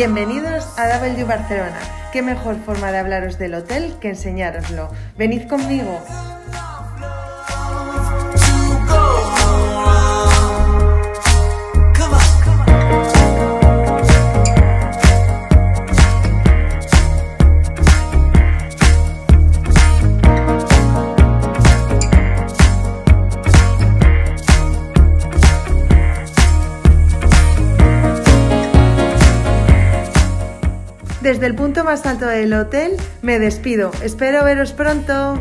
Bienvenidos a W Barcelona. Qué mejor forma de hablaros del hotel que enseñároslo. Venid conmigo. Desde el punto más alto del hotel me despido. Espero veros pronto.